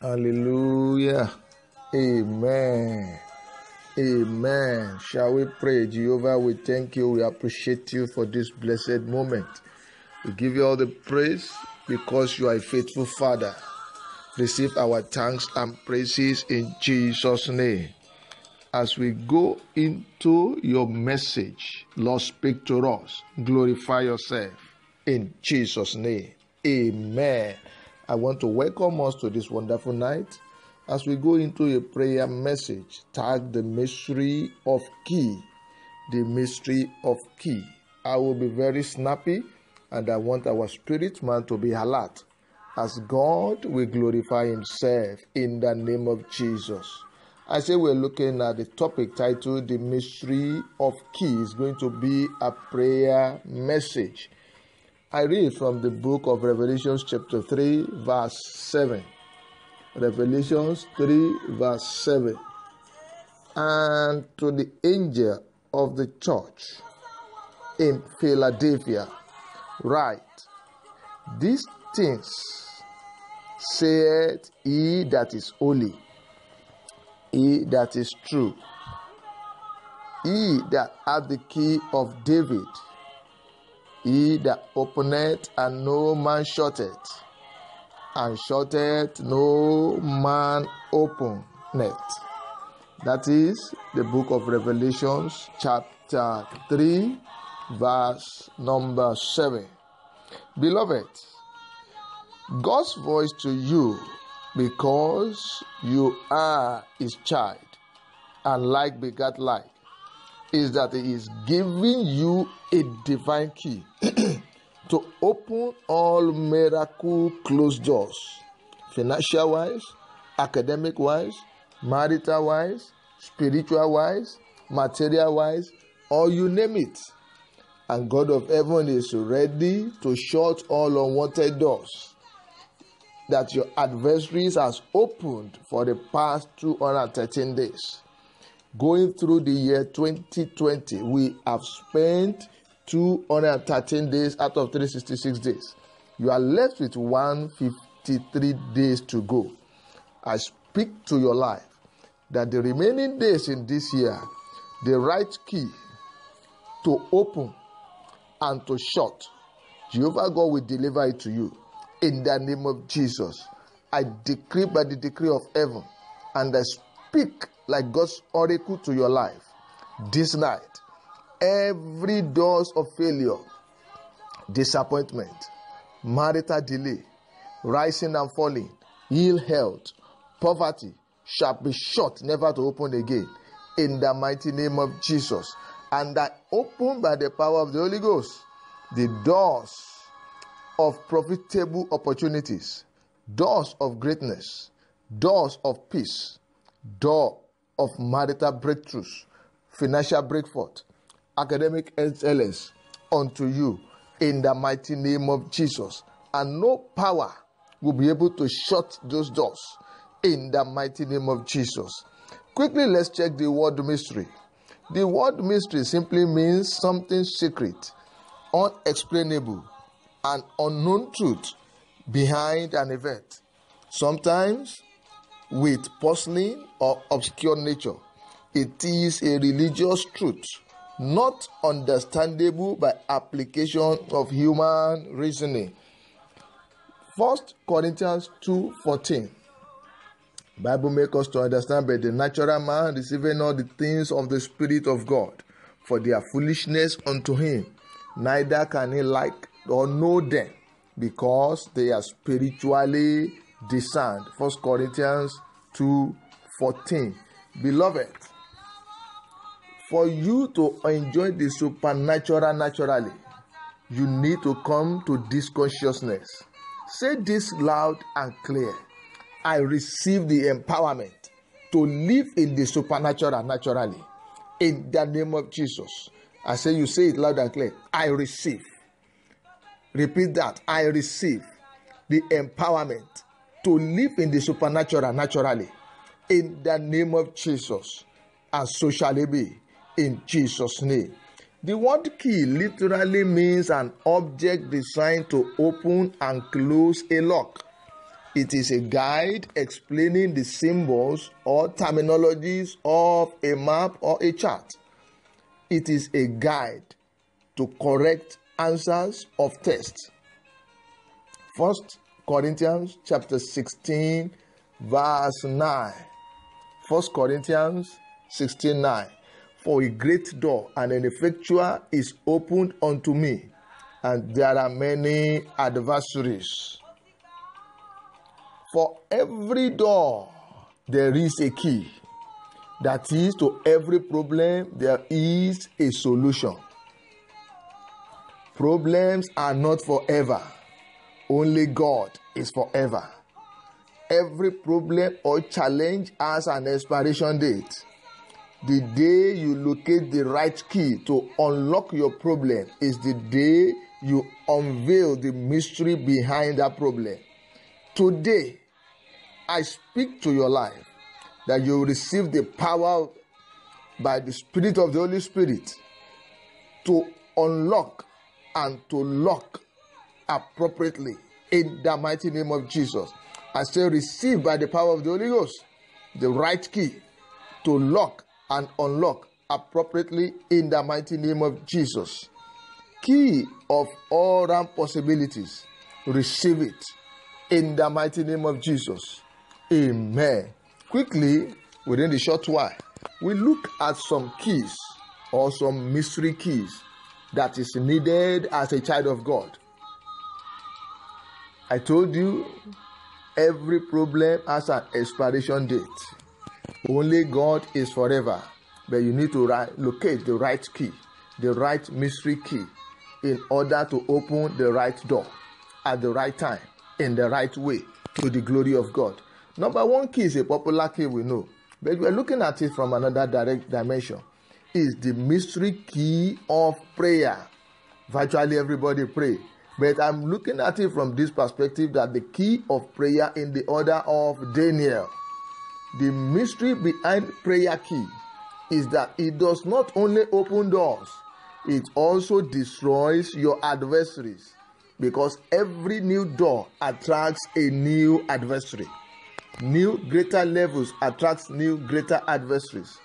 Hallelujah. Amen. Amen. Shall we pray? Jehovah, we thank you. We appreciate you for this blessed moment. We give you all the praise because you are a faithful Father. Receive our thanks and praises in Jesus' name. As we go into your message, Lord, speak to us. Glorify yourself in Jesus' name. Amen. I want to welcome us to this wonderful night as we go into a prayer message tag the mystery of key. The mystery of key. I will be very snappy and i want our spirit man to be alert as god will glorify himself in the name of jesus. I say we're looking at the topic titled the mystery of key. Is going to be a prayer message i read from the book of revelations chapter 3 verse 7 Revelations 3, verse 7. And to the angel of the church in Philadelphia, write, These things saith he that is holy, he that is true, he that hath the key of David, he that openeth and no man shutteth and shutteth no man openeth. That is the book of Revelations, chapter 3, verse number 7. Beloved, God's voice to you because you are his child and like begat like is that he is giving you a divine key to open all miracle closed doors, financial wise, academic wise, marital wise, spiritual wise, material wise, or you name it. And God of heaven is ready to shut all unwanted doors that your adversaries has opened for the past 213 days. Going through the year 2020, we have spent 213 days out of 366 days. You are left with 153 days to go. I speak to your life that the remaining days in this year, the right key to open and to shut, Jehovah God will deliver it to you in the name of Jesus. I decree by the decree of heaven and I speak like God's oracle to your life this night every doors of failure, disappointment, marital delay, rising and falling, ill health, poverty shall be shut, never to open again. In the mighty name of Jesus. And I open by the power of the Holy Ghost the doors of profitable opportunities, doors of greatness, doors of peace, door of marital breakthroughs, financial breakthrough, academic excellence unto you in the mighty name of Jesus. And no power will be able to shut those doors in the mighty name of Jesus. Quickly, let's check the word mystery. The word mystery simply means something secret, unexplainable, and unknown truth behind an event. Sometimes with puzzling or obscure nature. It is a religious truth not understandable by application of human reasoning. First Corinthians 2:14. Bible makes us to understand by the natural man receiving all the things of the Spirit of God, for their foolishness unto him, neither can he like or know them, because they are spiritually discerned. First Corinthians 2:14. Beloved, for you to enjoy the supernatural naturally, you need to come to this consciousness. Say this loud and clear. I receive the empowerment to live in the supernatural naturally. In the name of Jesus. I say you say it loud and clear. I receive. Repeat that. I receive the empowerment to live in the supernatural naturally. In the name of Jesus. And so shall it be in Jesus' name. The word key literally means an object designed to open and close a lock. It is a guide explaining the symbols or terminologies of a map or a chart. It is a guide to correct answers of tests. First Corinthians chapter 16 verse 9. First Corinthians 16 9. For a great door and an effectual is opened unto me, and there are many adversaries. For every door, there is a key. That is, to every problem, there is a solution. Problems are not forever, only God is forever. Every problem or challenge has an expiration date. The day you locate the right key to unlock your problem is the day you unveil the mystery behind that problem. Today, I speak to your life that you receive the power by the Spirit of the Holy Spirit to unlock and to lock appropriately in the mighty name of Jesus. I say, receive by the power of the Holy Ghost the right key to lock and unlock appropriately in the mighty name of Jesus. Key of all round possibilities, receive it in the mighty name of Jesus. Amen. Quickly, within the short while, we look at some keys or some mystery keys that is needed as a child of God. I told you every problem has an expiration date. Only God is forever, but you need to locate the right key, the right mystery key, in order to open the right door at the right time, in the right way, to the glory of God. Number one key is a popular key we know, but we are looking at it from another direct dimension. Is the mystery key of prayer. Virtually everybody pray, but I'm looking at it from this perspective that the key of prayer in the order of Daniel. The mystery behind prayer key is that it does not only open doors, it also destroys your adversaries because every new door attracts a new adversary new greater levels attracts new greater adversaries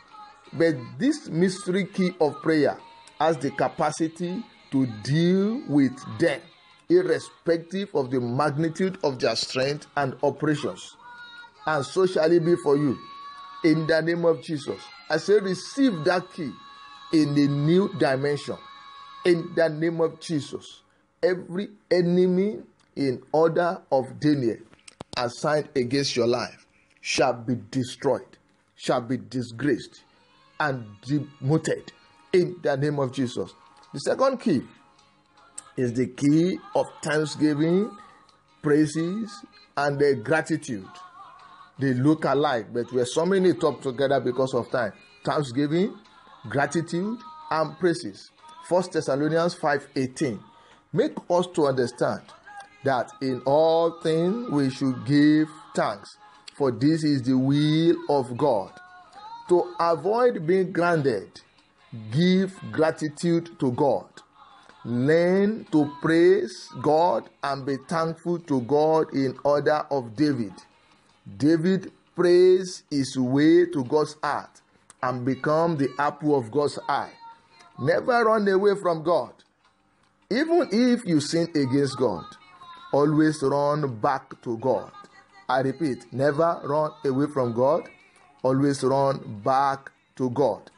but this mystery key of prayer has the capacity to deal with them irrespective of the magnitude of their strength and operations. And so shall it be for you. In the name of jesus. I say receive that key in a new dimension. In the name of jesus. Every enemy in order of daniel assigned against your life shall be destroyed, shall be disgraced, and demoted. In the name of Jesus. The second key is the key of thanksgiving, praises, and the gratitude. They look alike, but we're summing it up together because of time. Thanksgiving, gratitude, and praises. First Thessalonians 5:18. Make us to understand that in all things we should give thanks, for this is the will of God. To avoid being grounded, give gratitude to God. Learn to praise God and be thankful to God in order of David. David praised his way to God's heart and become the apple of God's eye. Never run away from God. Even if you sin against God, always run back to God. I repeat, never run away from God, always run back to God.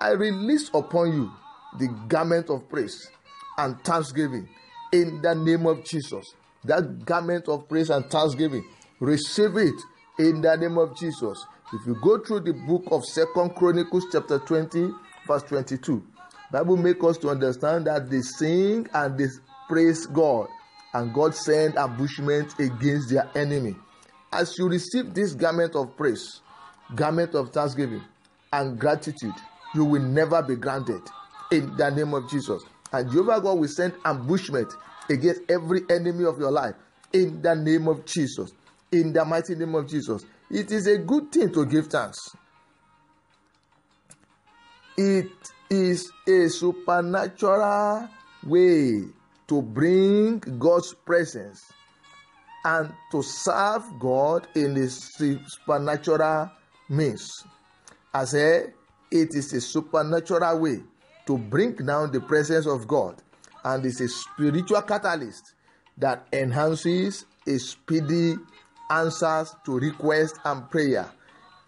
I release upon you the garment of praise and thanksgiving in the name of Jesus. That garment of praise and thanksgiving, receive it in the name of Jesus. If you go through the book of Second Chronicles chapter 20 verse 22, Bible make us to understand that they sing and they praise God and God send ambushment against their enemy. As you receive this garment of praise, garment of thanksgiving, and gratitude, you will never be granted in the name of Jesus. And Jehovah God will send ambushment against every enemy of your life in the name of Jesus. In the mighty name of Jesus. It is a good thing to give thanks. It is a supernatural way to bring God's presence and to serve God in a supernatural means. I say it is a supernatural way to bring down the presence of God and is a spiritual catalyst that enhances a speedy answers to request and prayer.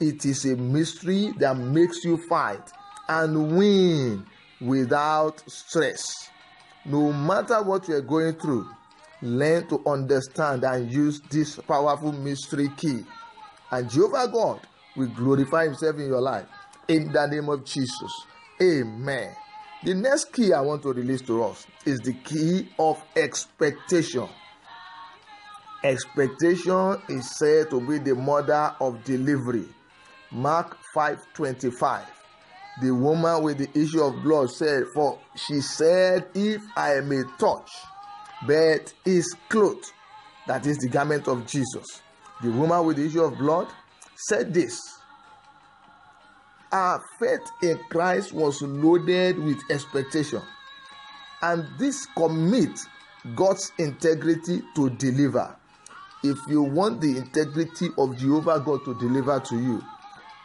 It is a mystery that makes you fight and win without stress. No matter what you are going through, learn to understand and use this powerful mystery key. And Jehovah God will glorify Himself in your life. In the name of Jesus. Amen. The next key I want to release to us is the key of expectation. Expectation is said to be the mother of delivery. Mark 5:25. The woman with the issue of blood said, For she said, If I may touch but his cloth, that is the garment of Jesus. The woman with the issue of blood said this our faith in Christ was loaded with expectation, and this commits God's integrity to deliver. If you want the integrity of Jehovah God to deliver to you,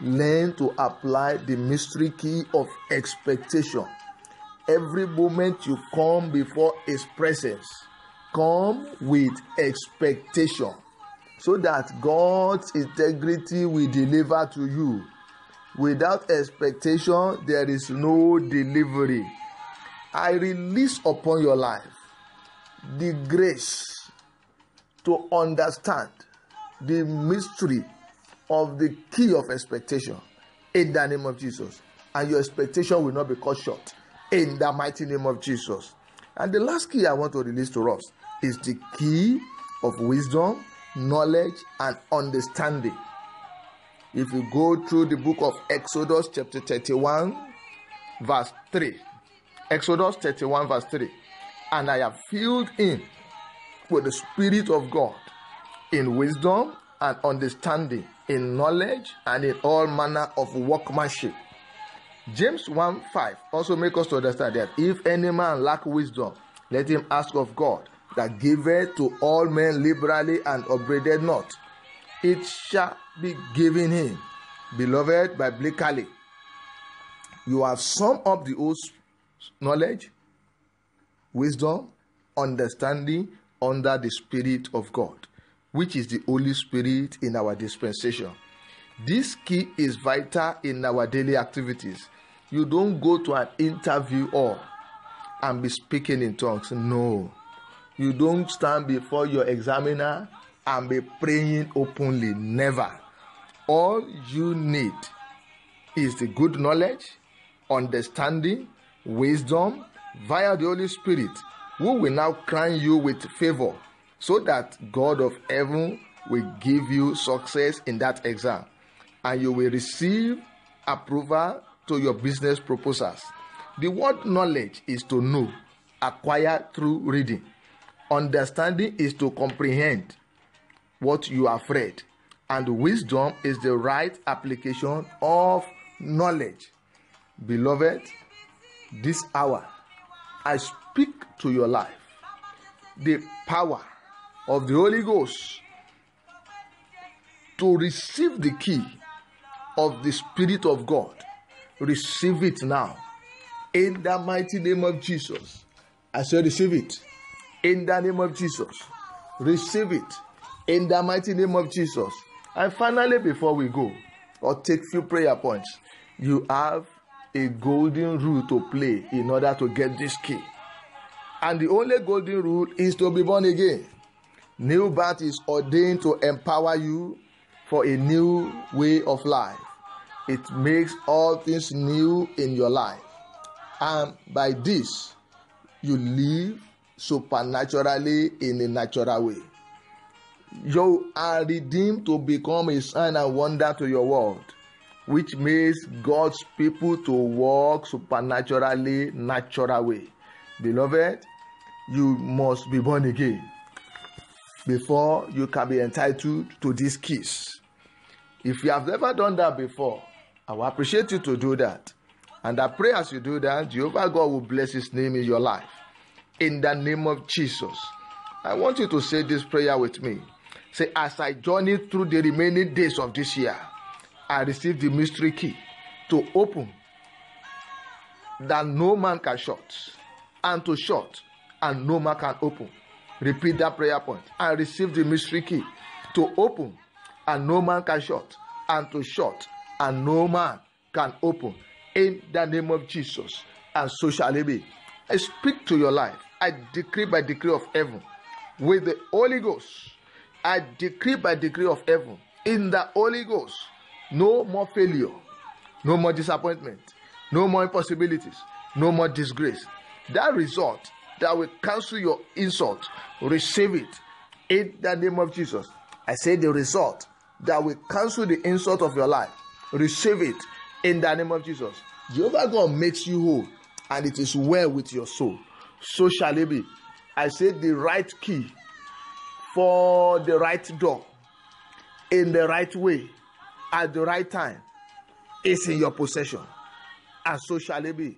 learn to apply the mystery key of expectation. Every moment you come before His presence, come with expectation so that God's integrity will deliver to you Without expectation, there is no delivery. I release upon your life the grace to understand the mystery of the key of expectation in the name of Jesus. And your expectation will not be cut short in the mighty name of Jesus. And the last key I want to release to us is the key of wisdom, knowledge, and understanding. If you go through the book of Exodus, chapter 31, verse 3, Exodus 31, verse 3, and I have filled in with the Spirit of God in wisdom and understanding, in knowledge and in all manner of workmanship. James 1 5 also make us to understand that if any man lack wisdom, let him ask of God that giveth to all men liberally and upbraided not. It shall be given him. Beloved, biblically, you have summed up the old knowledge, wisdom, understanding under the Spirit of God, which is the Holy Spirit in our dispensation. This key is vital in our daily activities. You don't go to an interview or and be speaking in tongues. No. You don't stand before your examiner and be praying openly. Never. All you need is the good knowledge, understanding, wisdom via the Holy Spirit, who will now crown you with favor so that God of heaven will give you success in that exam and you will receive approval to your business proposals. The word knowledge is to know, acquire through reading. Understanding is to comprehend what you have read. And wisdom is the right application of knowledge. Beloved, this hour, I speak to your life the power of the Holy Ghost to receive the key of the Spirit of God. Receive it now. In the mighty name of Jesus. I shall receive it. In the name of Jesus. Receive it in the mighty name of Jesus. And finally, before we go or take few prayer points, you have a golden rule to play in order to get this key. And the only golden rule is to be born again. New birth is ordained to empower you for a new way of life. It makes all things new in your life. And by this, you live supernaturally in a natural way. You are redeemed to become a sign and wonder to your world, which makes God's people to walk supernaturally, natural way. Beloved, you must be born again before you can be entitled to this kiss. If you have never done that before, I will appreciate you to do that. And I pray as you do that, Jehovah God will bless His name in your life. In the name of Jesus, I want you to say this prayer with me. Say, as I journey through the remaining days of this year, I receive the mystery key to open that no man can shut, and to shut and no man can open. Repeat that prayer point. I receive the mystery key to open and no man can shut, and to shut and no man can open. In the name of Jesus, and so shall it be. I speak to your life. I decree by decree of heaven with the Holy Ghost. I decree by decree of heaven in the Holy Ghost. No more failure, no more disappointment, no more impossibilities, no more disgrace. That result that will cancel your insult, receive it in the name of Jesus. I say the result that will cancel the insult of your life, receive it in the name of Jesus. Jehovah God makes you whole, and it is well with your soul. So shall it be. I say the right key for the right door in the right way at the right time is in your possession, and so shall it be